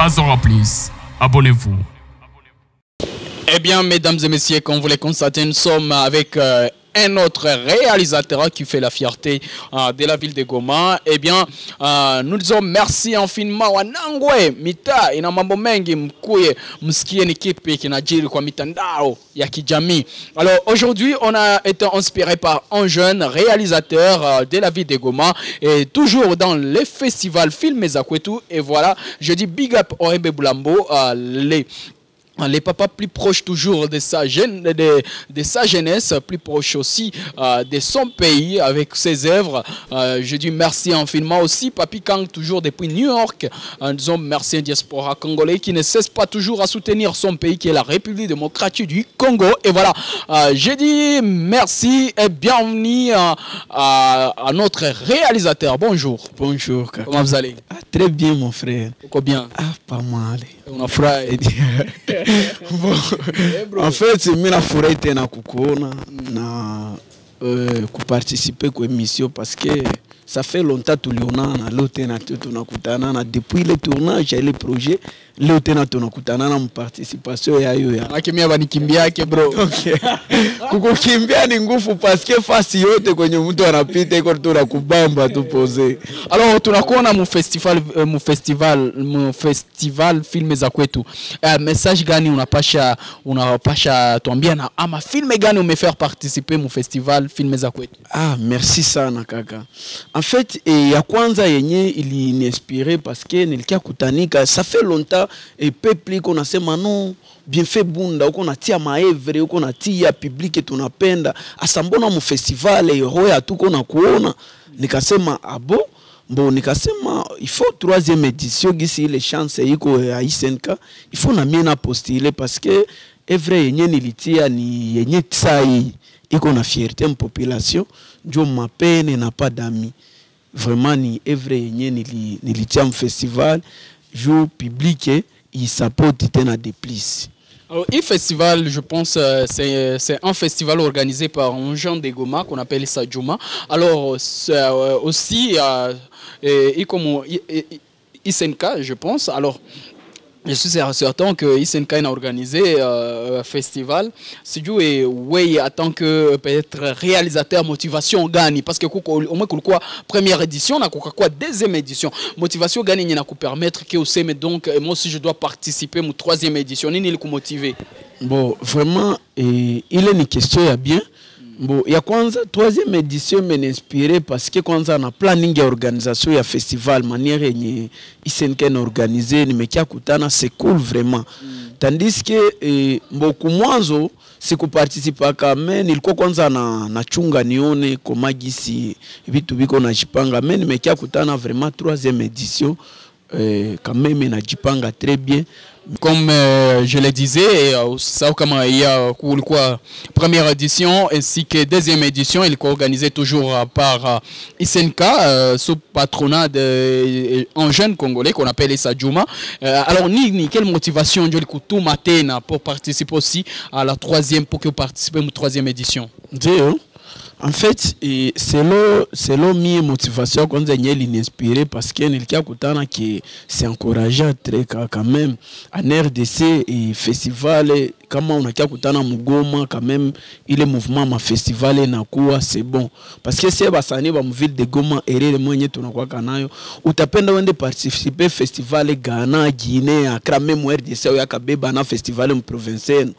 Azora Plus. Abonnez-vous. Eh bien, mesdames et messieurs, comme vous le constatez, nous sommes avec euh, un autre réalisateur qui fait la fierté euh, de la ville de Goma. Eh bien, euh, nous disons merci infiniment wanangwe mita ina mambo mengi mkuye msikie ni kipi kinajiri kwa mitandao ya. Alors aujourd'hui, on a été inspiré par un jeune réalisateur euh, de la ville de Goma et toujours dans les festivals Films Zakwetu. Et voilà, je dis big up Orebe Boulambo, les les papas plus proches toujours de sa, jeune, de, de sa jeunesse, plus proches aussi euh, de son pays avec ses œuvres. Euh, je dis merci infiniment aussi, Papi Kang, toujours depuis New York. Euh, disons merci à diaspora congolais qui ne cesse pas toujours à soutenir son pays qui est la République démocratique du Congo. Et voilà, je dis merci et bienvenue à, à, à notre réalisateur. Bonjour. Bonjour. kaka. Comment vous allez? Ah, très bien, mon frère. Uko bien? Ah, pas mal. Unafurahi? en fait, mimi nafurahi tena kukuona na euh, kuparticiper kwa émission parce que ça fait longtemps tulionana, leo tena tu tunakutanana depuis le tournage ya ile projet, leo tena tunakutanana mparticipation yayo ya Manake mimi abanikimbiake bro. Okay. kukukimbia ni nguvu paske fasi yote kwenye mtu anapita iko tunakubamba tupoze Alors tunakuona mu festival mu festival mu festival filme za kwetu. Uh, message gani unapasha unapasha tuambia na ama filme gani umefaire participer mu festival filme za kwetu? Ah, merci sana kaka. En fait, eh, ya kwanza yenye iliniinspire parce que nilikia kutanika ça fait longtemps et peuple iko nasema no bienfait bunda uko natia maevre uko natia public tunapenda asa mbona mu festival roho tuko na kuona. Nikasema abo Bon, nikasema il faut troisième édition gisi ile chance iko ya ISNK faut na mie na postule parce que evre yenye nilitia ni yenye sai iko na fierté mpopulation njo mapene na pas dami vraiment ni evre yenye nilitia mfestival ju public isapoti tena de plus Alors, e festival, je pense, euh, c'est c'est un festival organisé par un jeune de Goma qu'on appelle Sajuma. Alors, euh, aussi, euh, et, comme je pense. Alors, je suis certain que ISNK a organisé euh, un festival. Sijui et oui, en tant que peut-être réalisateur, motivation gani parce que au moins kulikuwa première édition na quoi deuxième édition. Motivation gani ni na permettre que useme donc eh, moi aussi je dois participer mu troisième édition. Nini ilikumotive? bon vraiment eh, ile ni question ya bien bon ya kwanza troisième édition imeniinspire parce que kwanza na planning ya organisation ya festival manière yenye isenken organise nimekia kutana c'est cool vraiment. Tandis que eh, mbo kumwanzo sikuparticipaka me nilikuwa kwanza na nachunga nione koma gisi vitu biko najipanga me nimekia kutana vraiment troisième édition quand même najipanga très bien Comme euh, je le disais, euh, ça comme il y a kulikuwa première édition ainsi que deuxième édition, il est organisé toujours euh, par euh, ISNK euh, sous patronat d'un jeune Congolais qu'on appelle. Euh, alors ni, ni quelle motivation ndio likutuma tena pour participer aussi à la troisième pour que vous participez à la troisième édition? ndio en fait eh, selo selo mie motivation kwanza yenye iliniinspire parce que nilikia kutana ke c'est encourageant très ka- quand même en RDC et festival eh, kama unakia kutana mugoma quand même ile mouvement ma festival inakuwa c'est bon. Parce que sie basani ba mville de Goma erere mwenye tunakwaka nayo utapenda wende participer festival Ghana Guinée Accra même RDC yakabeba na festival mprovince yenu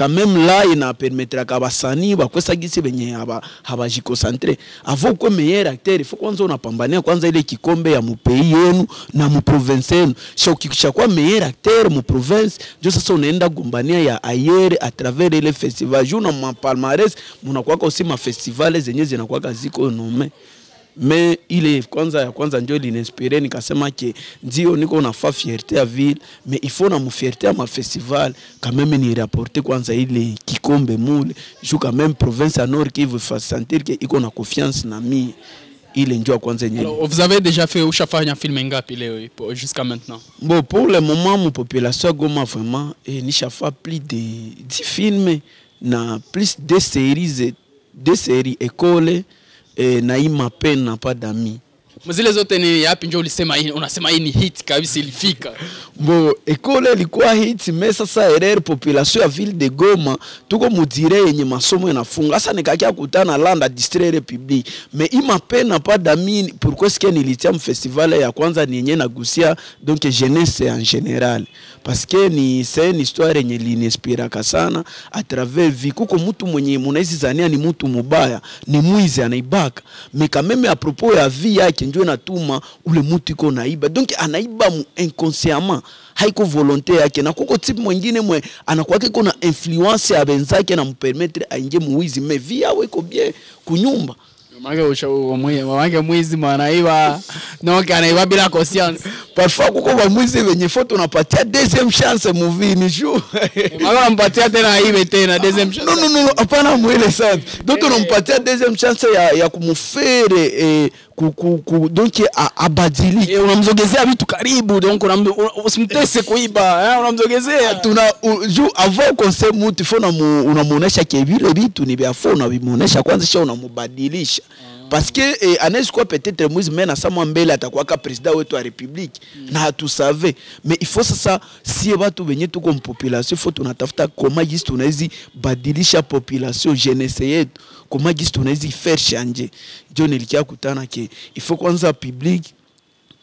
quand même là inapermettraka basani bakwesa gisi benye haba habajikosantre avo kwe meilleur acteur ifo kwanza unapambania kwanza ile kikombe ya mupei yenu na muprovince yenu sha ukikisha kwa meilleur acteur muprovince njo sasa unaenda gombania ya ayere a travers ile festival juu na mapalmares munakwaka aussi mafestivale zenye zinakwaka ziko nome me ile kwanza ya kwanza njo lininspire nikasema ke ndio niko nafa fierté ya ville me ifo na ya mafestival kameme kwanza ile kikombe mule ju kameme province ya nord kivu ke iko na confiance na mi ile ya kwanza yenye Alors, vous avez déjà fait ushafanya film ngapi leo jusqu'à maintenant? Bon, pour le moment, mon population Goma, vraiment, et nishafa plus de 10 films, na plus de séries, de séries écoles, et na ima peine n'a pas d'amis. Mzile zote ni yapi njo ulisema hii unasema hii ni hit kabisa ilifika? Bo ekole ilikuwa hit me sasa erreur population ya ville de Goma tuko mudire yenye masomo inafunga sasa nikakia kutana landa district republic me ima pena pa d'amis pourquoi est-ce que nilitia festival ya kwanza ni yenye nagusia donc jeunesse en parce que ni c'est une histoire yenye linispiraka sana travers vie. Kuko mtu mwenye munaizi zania ni mtu mubaya ni mwizi anaibaka. Me kameme a propos ya vie yake njo natuma ule mutu iko naiba. Donc anaiba mu inconsciemment. Haiko volonte yake. Na kuko type mwingine mwe anakuwake iko na influence ya benzake na mpermetre aingie muwizi me awe iko bien kunyumba mamake mwizi mwanaiba donc anaiba bila conscience parfois kuko bamwizi benye fo tunapatia deuxième chance muvini ju mama anampatia tena aibe tena deuxième chance. non, non, non, hapana mwele sana. Donc tunampatia deuxième chance ya, ya kumufere eh, ku, ku, ku, donc abadilike Eh, unamzogezea vitu karibu donc usimtese kuiba eh, unamzogezea tuna u- juu avant konse mutu fo unamu- unamuonesha ke vile vitu ni vya fo unavimuonesha kwanza sha unamubadilisha parce que eh, anaweza kuwa peut-être mwizi mena samwa mbele atakuwaka president wetu wa republique na hatusave mais il faut sasa sie watu wenye tuko mpopulation fo tunatafuta koma gisi tunawezi badilisha population jeunesse yetu koma gisi tunawezi faire changer. Njo nilikia kutana ke faut kwanza public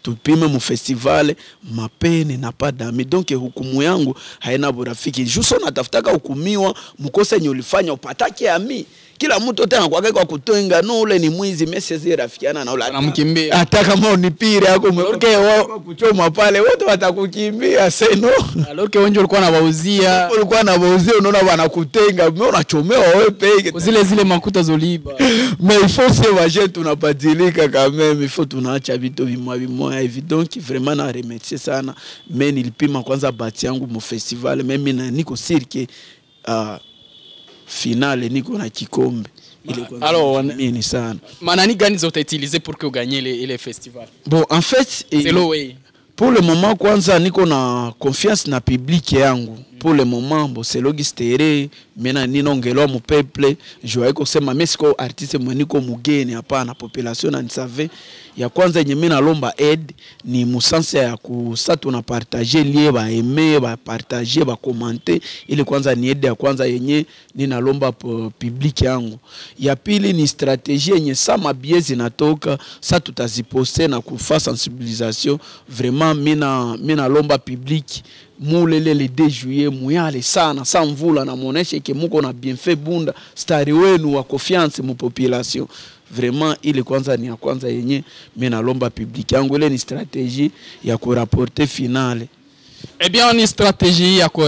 tupime mu festival mapene na padami donc hukumu yangu haina burafiki juso natafutaka hukumiwa mkosa yenye ulifanya upatake ami kila mtu tena kwa kwa kutenga no ule ni mwizi mesiezi rafikiana na ule anamkimbia. Hata kama unipire yako mweke wao kuchoma pale wote watakukimbia seno no? Aloke wengi ulikuwa nawauzia ulikuwa nawauzia unaona wanakutenga mimi unachomewa wewe peke. Zile zile makuta zoliba. Mais il faut se vager tunabadilika quand même. Il faut tunaacha vitu vimwa vimwa. Hivi donc vraiment na remercier sana. Mimi nilipima kwanza bati yangu mu festival. Mimi na niko sirke uh, finale niko na kikombe. Alors, mini sana. Manani gani zote utiliser pour que uganye ile ile festival? Bon en fait way pour le moment kwanza niko na confiance na public yangu pour le moment bo selogi stere mena ninongelewa mupeple joai kusema mi siko artiste mwe niko mugeni hapana population nanisave ya kwanza yenye mi nalomba aide ni musanse ya kusa tunapartage lie baeme bapartage bakomante ili kwanza ni aide ya kwanza yenye ninalomba po- public yangu ya pili ni strategie yenye sa mabie zinatoka sa tutaziposte na kufa sensibilisation. Vraiment mina minalomba public mulele de 2 juillet muyale sana sa mvula namuoneshe ke muko na bienfait bunda. Stari wenu wa confiance mu population. Vraiment ile kwanza ni ya kwanza yenye mi nalomba public. Yangu ile ni strategie ya kuraporte finale Eh bien, ni stratégie ya kwa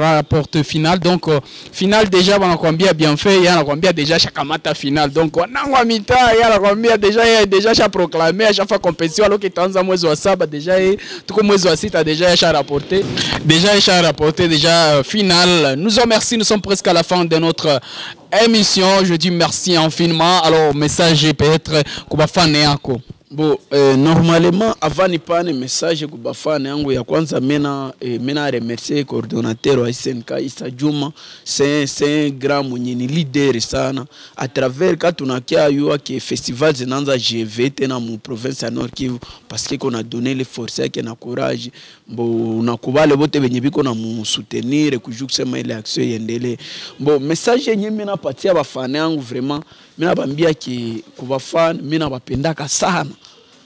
rapport final. Donc, uh, final déjà wanakwambia bien fait, yeye anakwambia déjà shakamata final. Donc, wanangwa mita, yeye anakwambia déjà yeye déjà sha proclamer, shafa compétition alors que itaanza mwezi wa saba déjà yeye tuko mwezi wa sita déjà sha rapporté. Déjà sha rapporté déjà euh, final. Nous en remercie, nous sommes presque à la fin de notre émission. Je dis merci infiniment. Alors, message peut-être kwa fan yako. Bo eh, normalement avant nipane message ku bafana yangu ya kwanza mena eh, mena remercier coordonnateur wa SNK Isa Juma c'est c'est grand mwenye ni leader sana à travers ka tunakia yua ke festival zinaanza GV tena mu province ya Nord Kivu parce que qu'on a donné le force yake na courage bo nakubale bote benye biko na mu soutenir kujua kusema ile action iendelee bo message yenye mimi napatia bafana yangu vraiment mimi nabambia ki kubafana mimi nabapendaka sana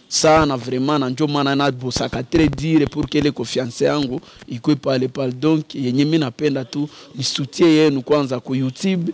sana vraiment na njo maana nabosaka tres dire pour que ile confiance yangu ikwe pale pale. Donc yenye mi napenda tu ni soutien yenu kwanza ku youtube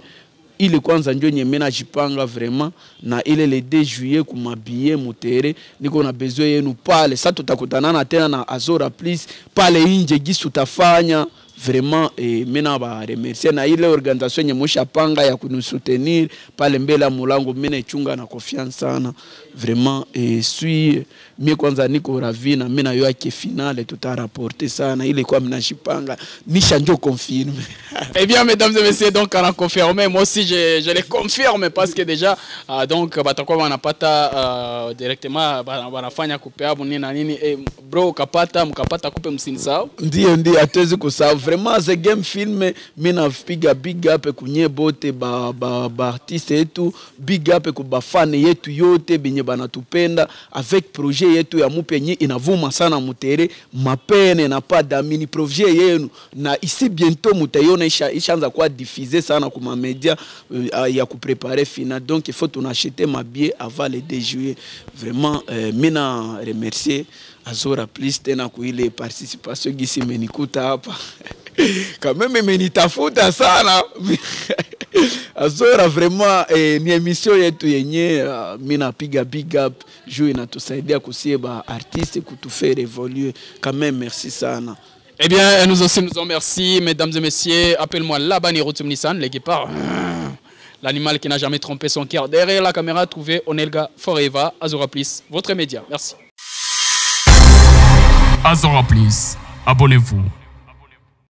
ile kwanza njo nye mi najipanga vraiment na ile le 2 juillet kumabie mutere niko na besoin yenu pale. Sa tutakutanana tena na azora please pale inje gisi tutafanya vraiment eh, mina baremercie na ile organisation yenye mushapanga ya kunusoutenir pale mbele ya mulango mi naichunga na confiance sana vraiment eh, sui mi kwanza niko ravi na mi nayo ake finale tutaraporte sana ile kwa minashipanga nisha njo confirme Eh bien, mesdames et messieurs, donc on a confirmé. Moi aussi, je, je les confirme parce que déjà, euh, donc batakuwa wanapata uh, directement wanafanya kupe abu nini na nini. Eh, bro, ukapata mkapata kupe msinisahau. ndio ndio hatuwezi kusahau vraiment the game film mi napiga big up kunye bote ba, ba, ba yetu big up ku bafane yetu yote benye banatupenda avec projet yetu ya mupya yenye inavuma sana mutere mapene na pas damini projet yenu na ici bientôt mutaiona isha, ishaanza kuwa diffusé sana kuma media uh, ya kuprepare fina donc il faut tunachete mabie avant le 2 juillet. Vraiment uh, mina remercier azora please tena kuile participation gisi imenikuta hapa kameme imenitafuta sana azora vraiment eh, ni emission yetu yenye uh, mi napiga big up juu inatusaidia kusie ba artiste kutufaire évoluer quand même merci sana Eh bien, nous aussi nous en remercions, mesdames et messieurs. Appelle-moi Labani Rotum Nissan, l'équipage. L'animal qui n'a jamais trompé son cœur. Derrière la caméra, trouvez Onelga Forever, Azura Please, votre média. Merci. Azora Please, abonnez-vous.